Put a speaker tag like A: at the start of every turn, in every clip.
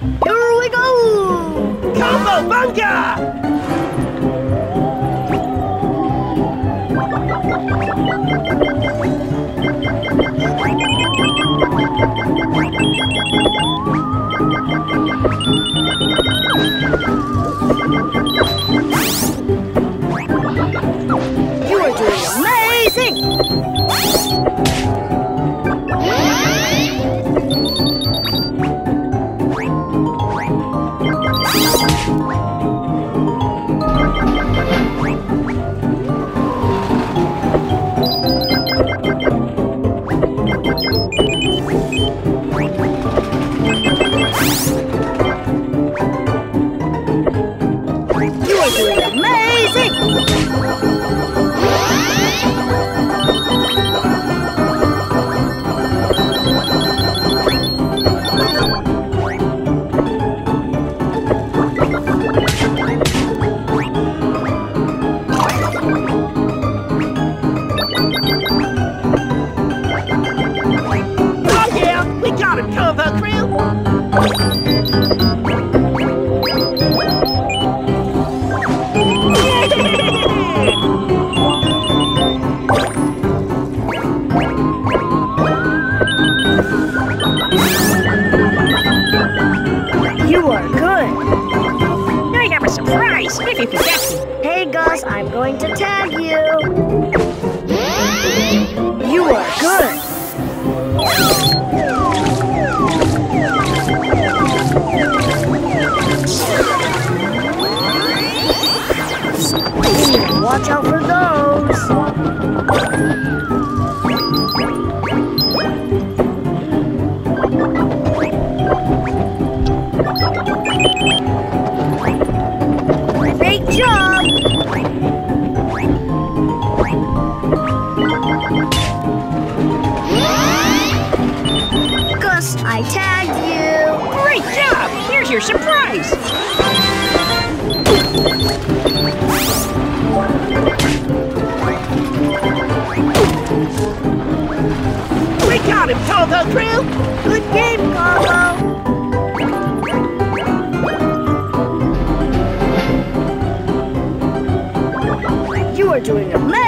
A: Here we go!
B: Combo Bunga!
A: Hey Gus, I'm going to tag you! You are good! Watch out for those! Gus, I tagged you!
C: Great job! Here's your surprise.
B: We got him, Combo Crew!
A: Good game, Combo! You are doing amazing!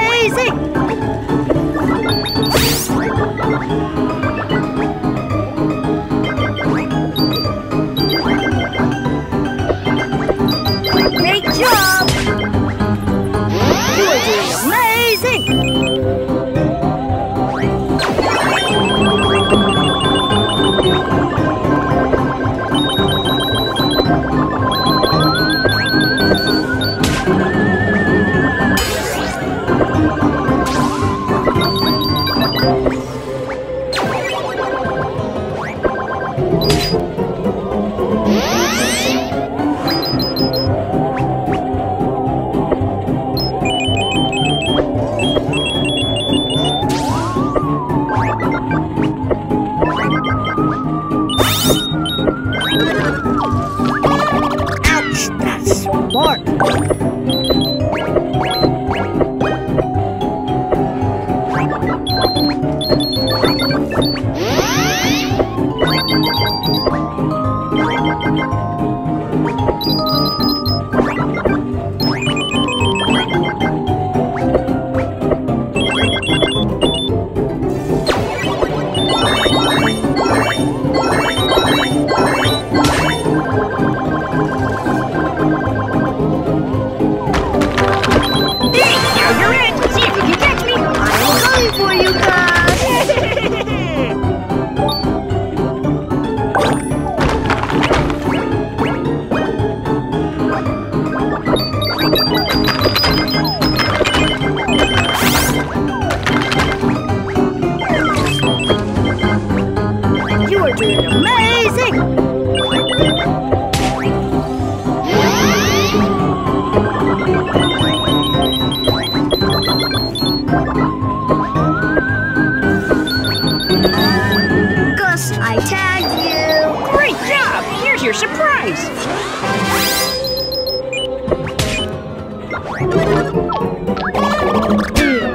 C: Hey,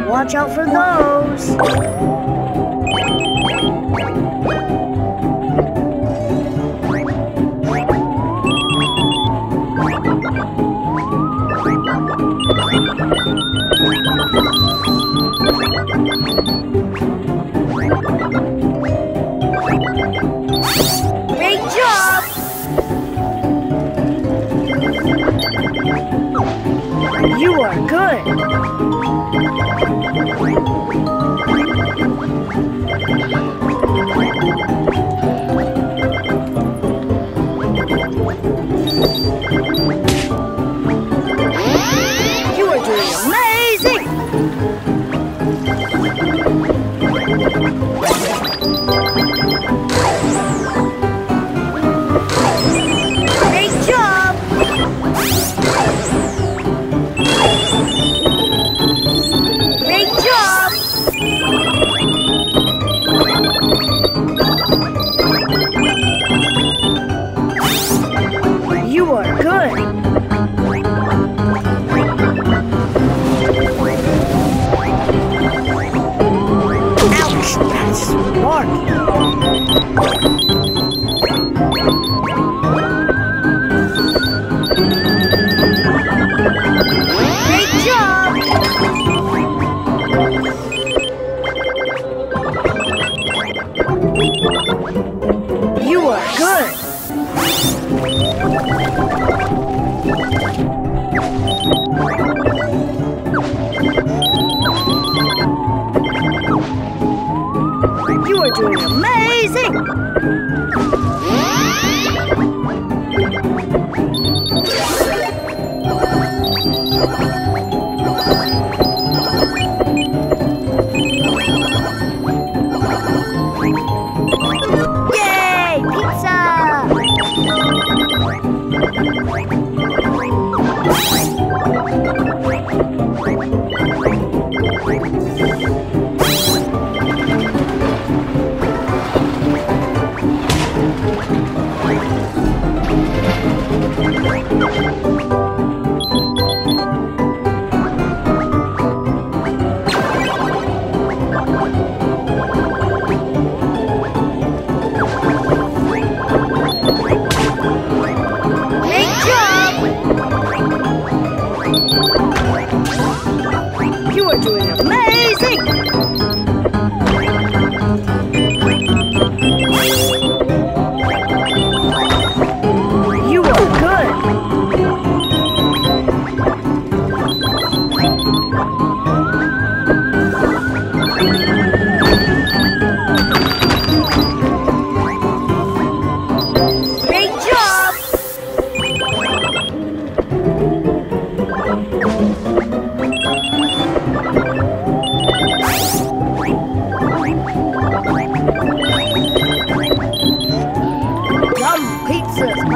A: Watch out for those! You are good. What? You are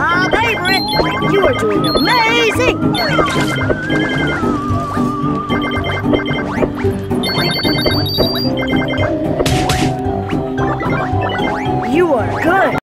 A: Ah, My favorite! You are doing amazing!